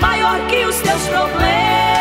maior que os teus problemas.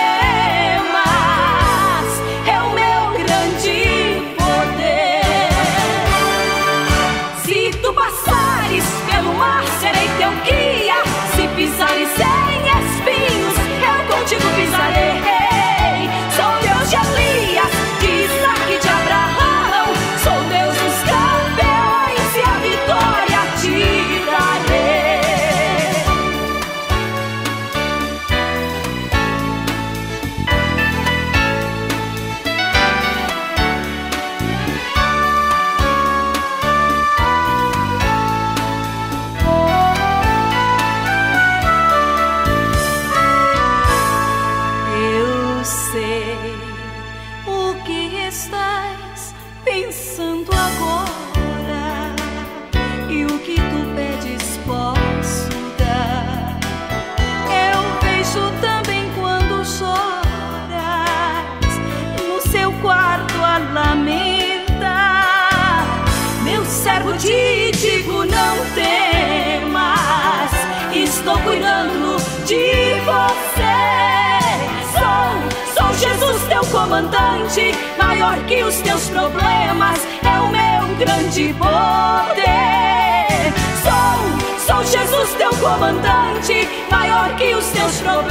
Comandante, maior que os teus problemas, é o meu grande poder. Sou, sou Jesus, teu comandante, maior que os teus problemas,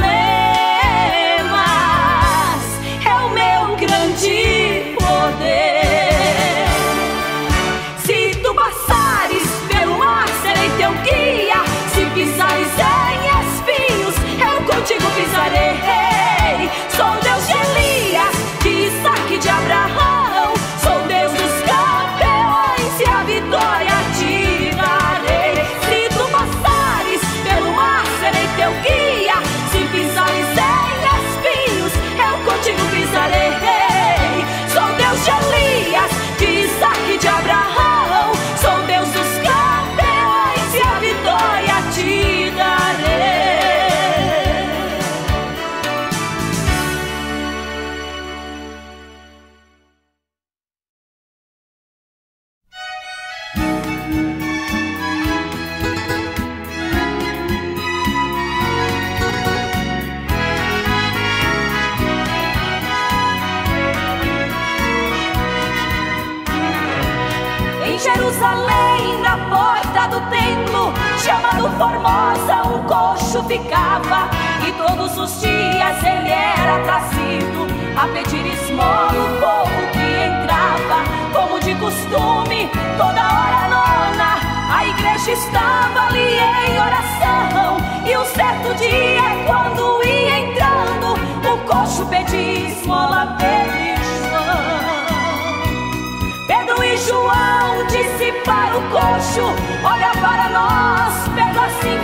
é o meu poder.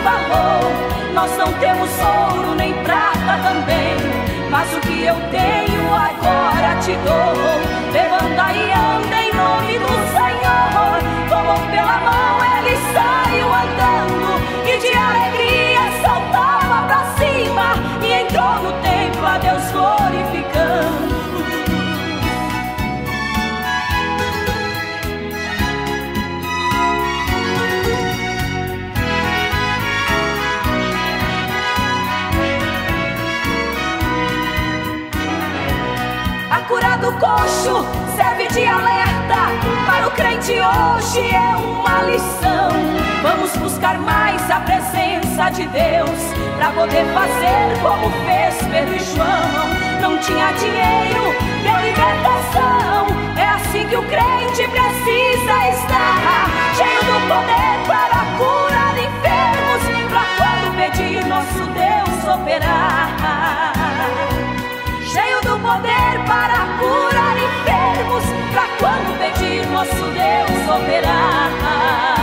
Falou: Nós não temos ouro nem prata também, mas o que eu tenho agora te dou. Levanta e anda em nome do Senhor. Tomou pela mão, coxo serve de alerta para o crente hoje é uma lição. Vamos buscar mais a presença de Deus para poder fazer como fez Pedro e João. Não tinha dinheiro, deu libertação. É assim que o crente precisa estar, cheio do poder para curar enfermos, para quando pedir nosso Deus operar cheio do poder para curar nosso Deus operar.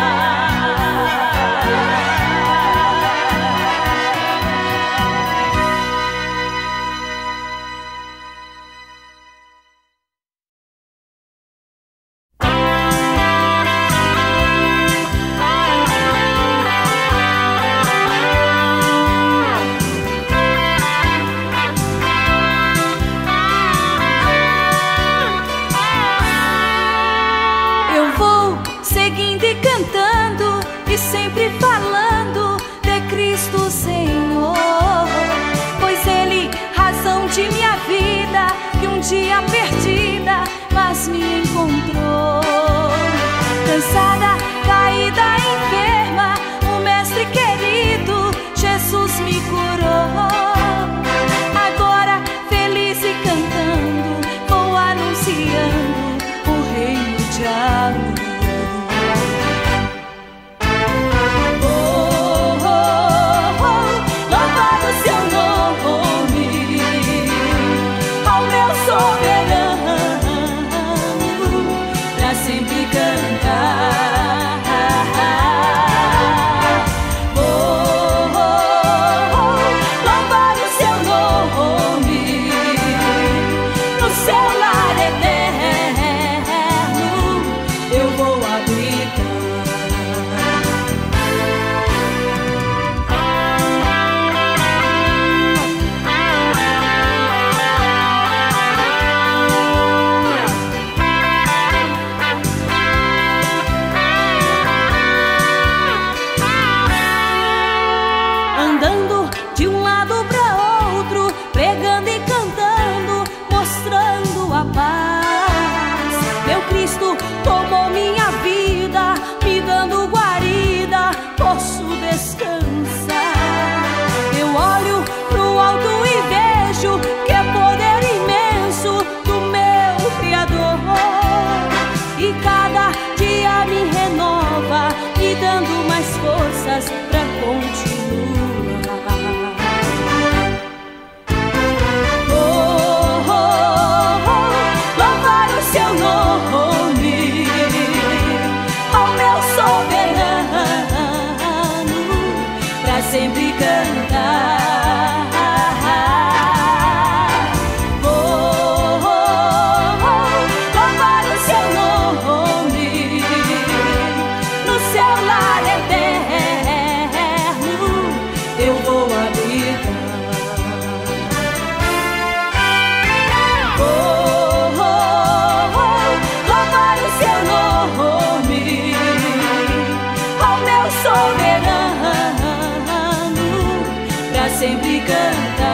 sempre canta.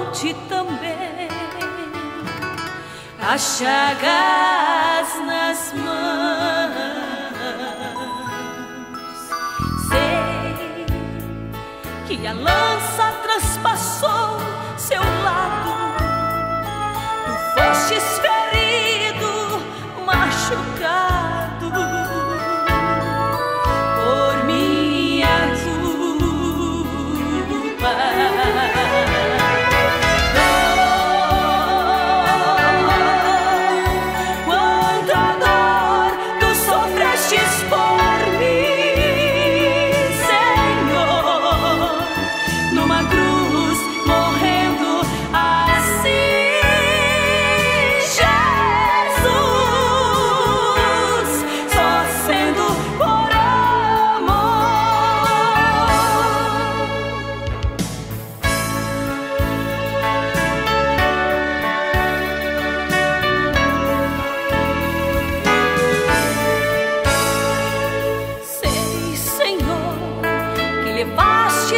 volte também as chagas nas mãos. Sei que a lança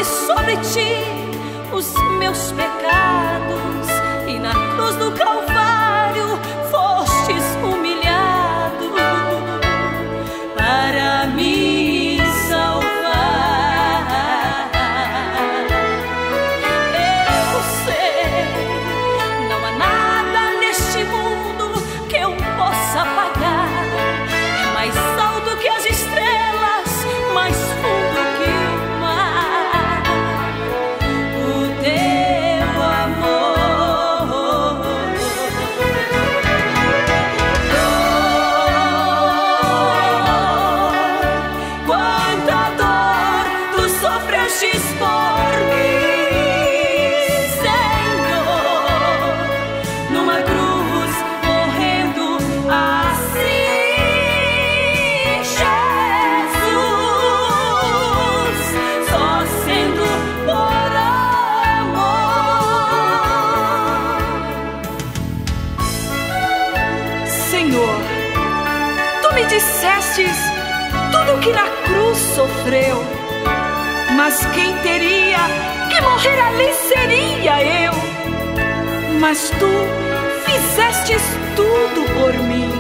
Sobre ti os meus pecados e na cruz do Calvário. Dissestes tudo que na cruz sofreu. Mas quem teria que morrer ali seria eu. Mas tu fizestes tudo por mim.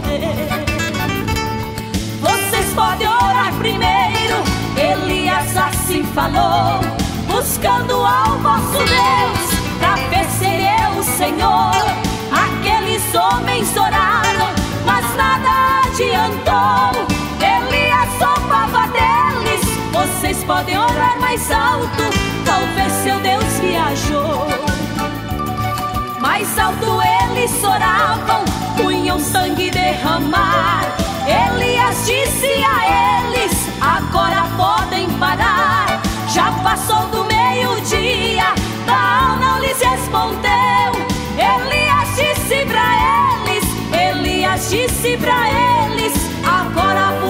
Poder. Vocês podem orar primeiro, Elias assim falou, buscando ao vosso Deus pra ver se ele é o Senhor. Aqueles homens oraram, mas nada adiantou. Elias zombava deles. Vocês podem orar mais alto, talvez seu Deus viajou. Mais alto eles oravam, punham sangue derramar. Elias disse a eles: Agora podem parar. Já passou do meio-dia Baal não lhes respondeu. Elias disse pra eles, Elias disse pra eles: Agora busco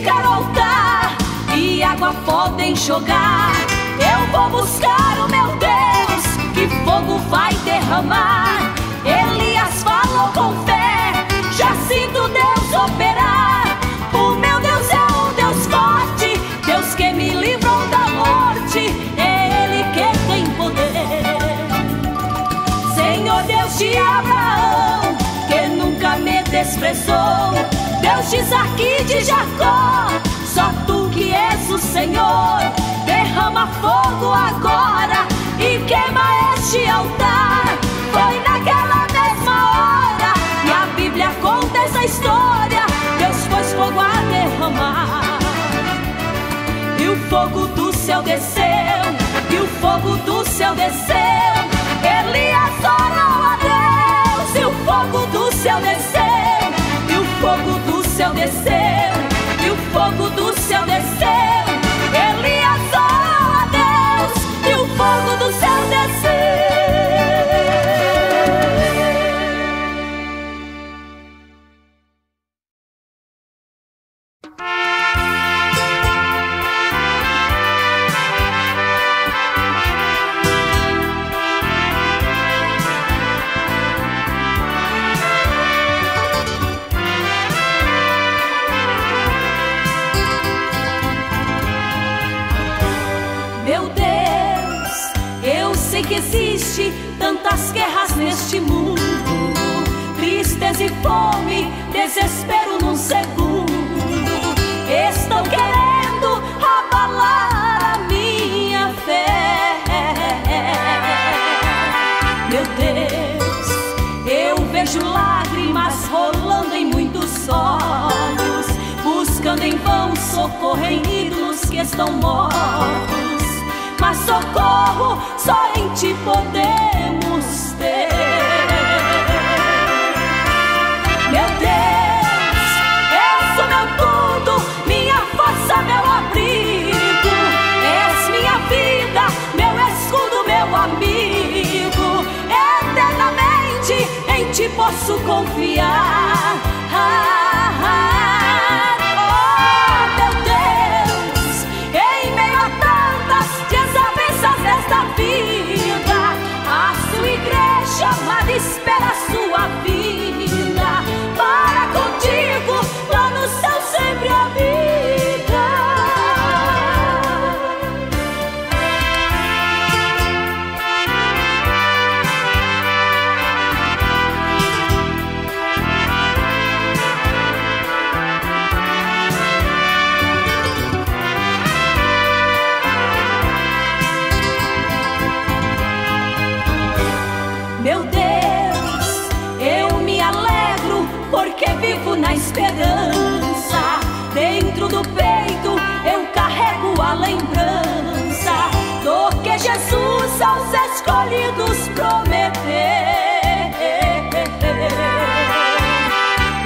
edificar altar e água podem jogar. Eu vou buscar o meu Deus que fogo vai derramar. Elias falou com fé, já sinto Deus operar. O meu Deus é um Deus forte, Deus que me livrou da morte, é Ele que tem poder. Senhor Deus de Abraão, que nunca me desprezou. Deus de Isaac de Jacó, só tu que és o Senhor. Derrama fogo agora e queima este altar. Foi naquela mesma hora e a Bíblia conta essa história. Deus pôs fogo a derramar. E o fogo do céu desceu, e o fogo do céu desceu. Elias orou a Deus, e o fogo do céu desceu, e o fogo do céu desceu, e o fogo do céu desceu. posso confiar. vivo na esperança. Dentro do peito eu carrego a lembrança do que Jesus aos escolhidos prometeu.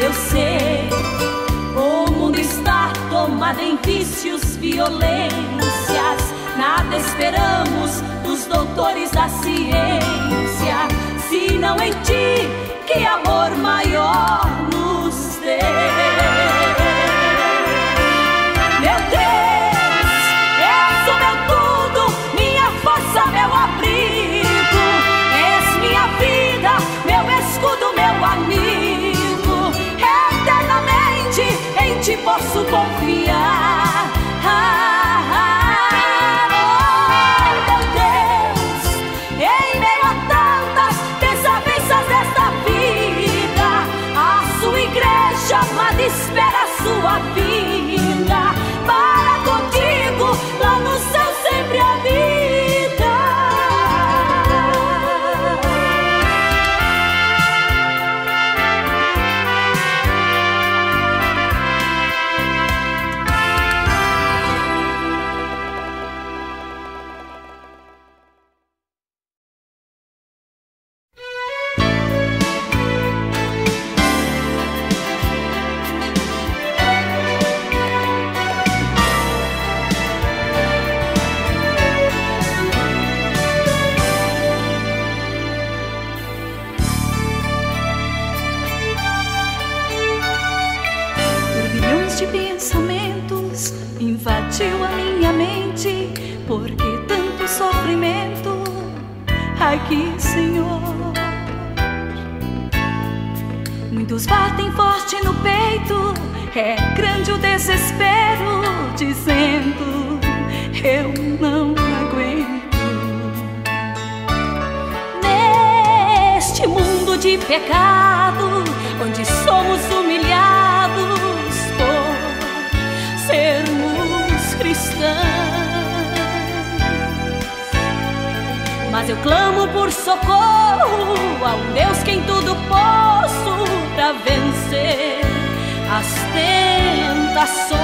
Eu sei, o mundo está tomado em vícios, violências. Nada esperamos dos doutores da ciência, se não em ti, que amor maior nos stay. de pecado, onde somos humilhados por sermos cristãos. Mas eu clamo por socorro ao Deus que em tudo posso para vencer as tentações.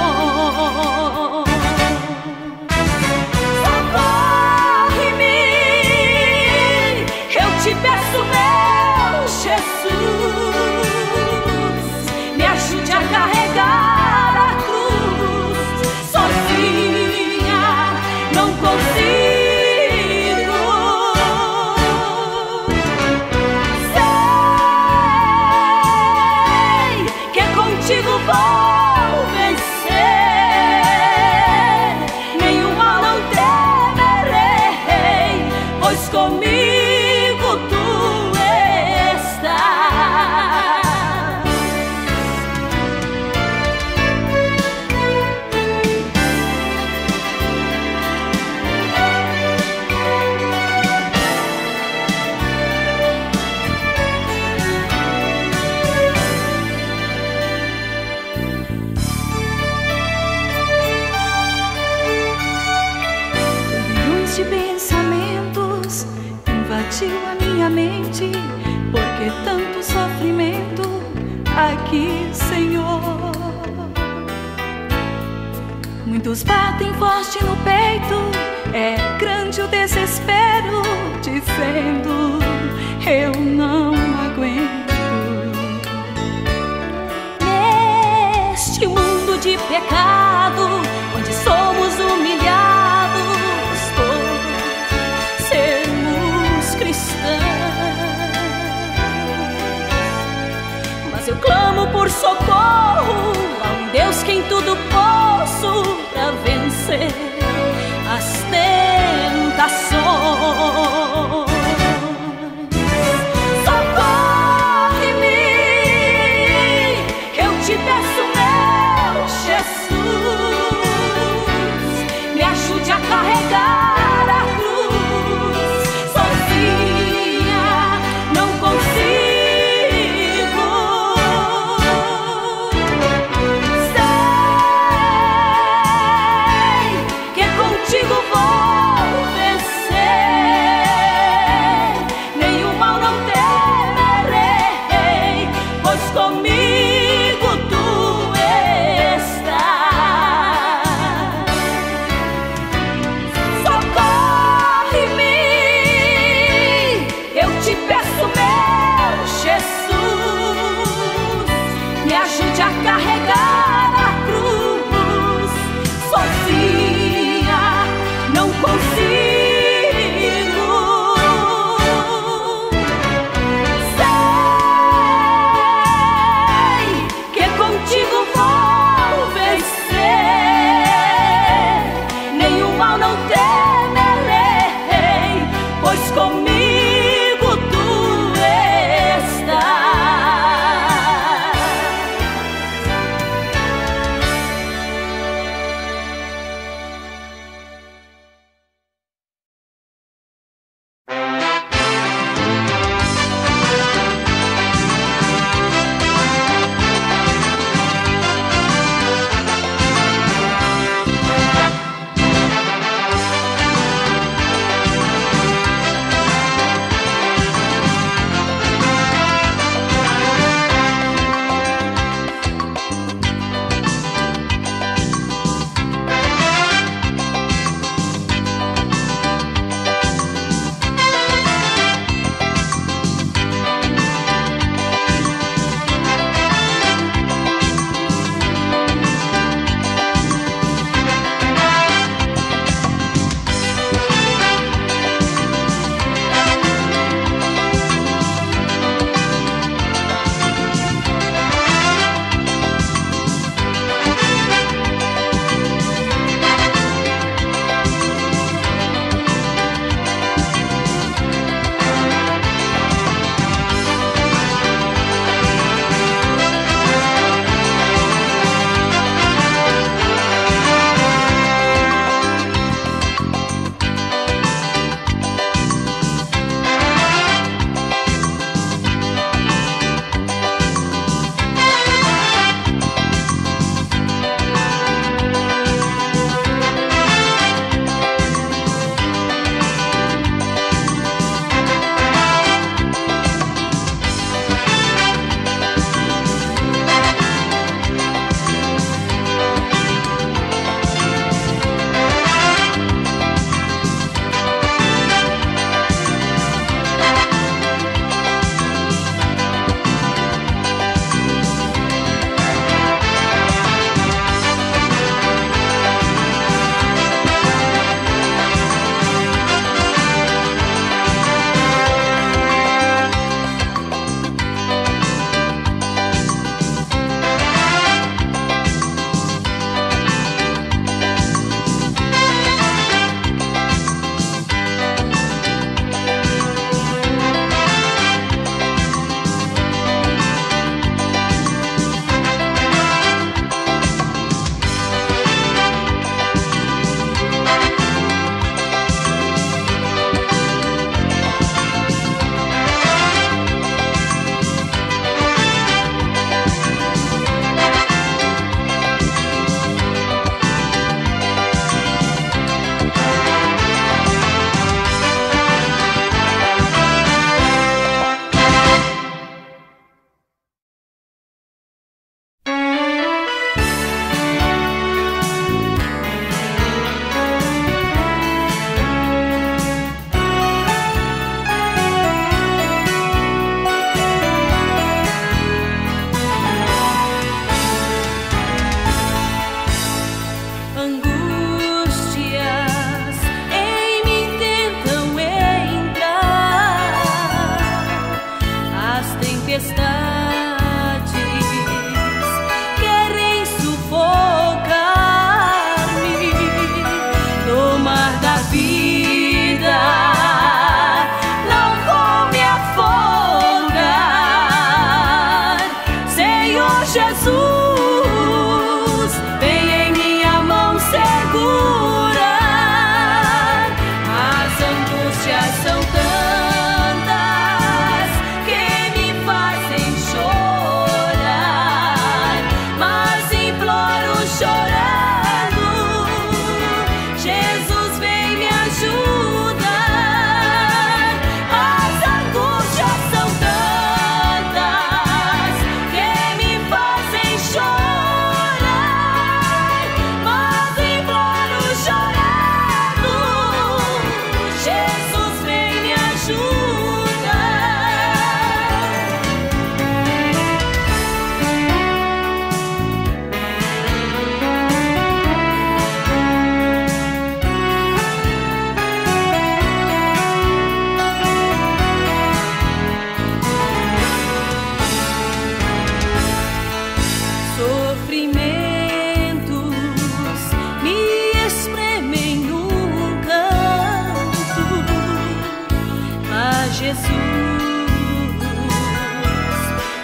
Jesus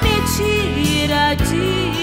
me tira de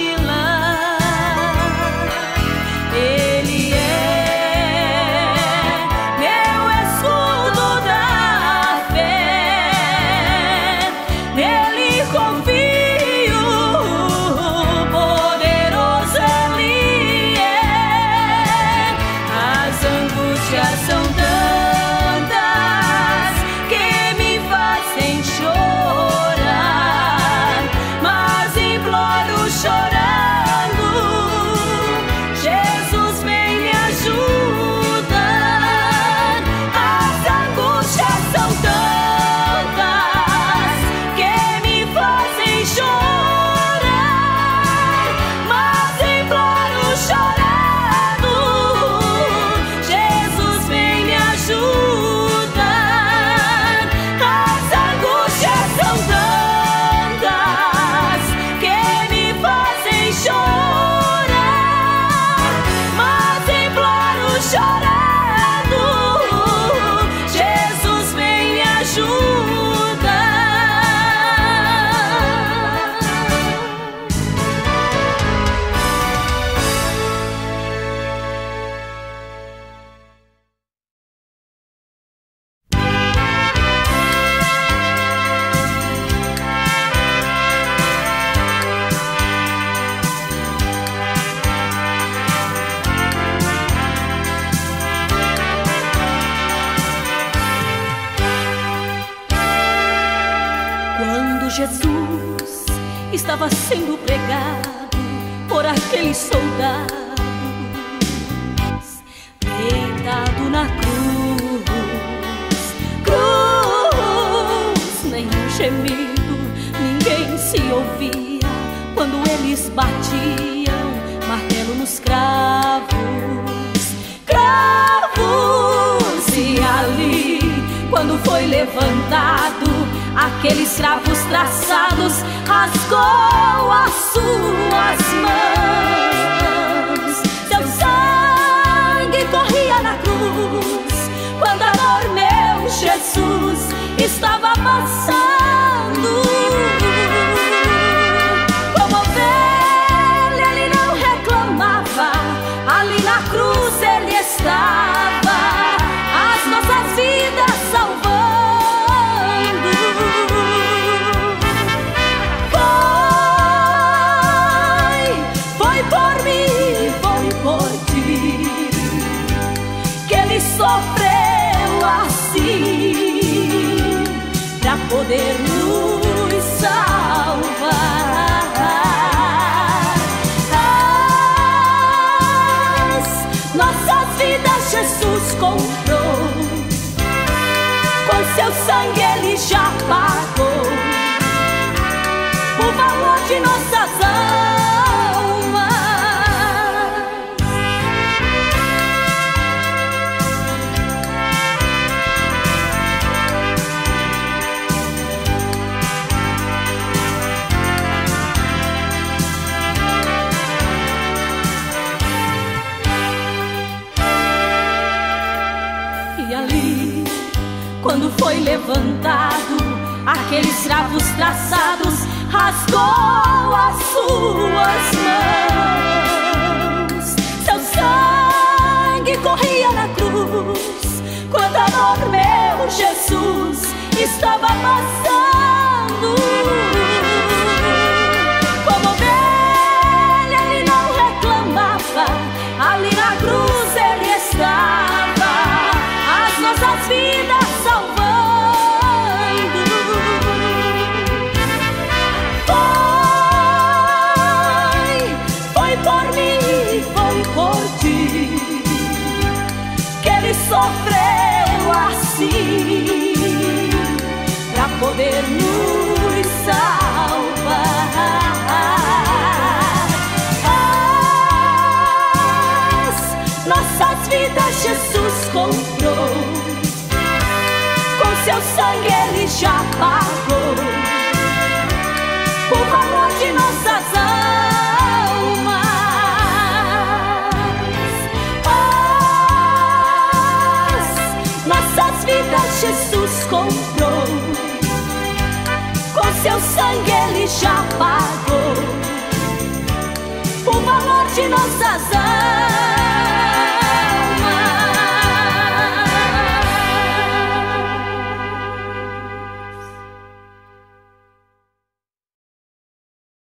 levantado, aqueles cravos traçados rasgou as suas mãos. Seu sangue corria na cruz, quando amor meu Jesus estava passando. levantado, aqueles cravos traçados, rasgou as suas mãos. Seu sangue corria na cruz, quando amor meu Jesus estava passando. apagou. O valor de nossas almas, nossas vidas Jesus comprou. Com seu sangue ele já pagou. O valor de nossas almas.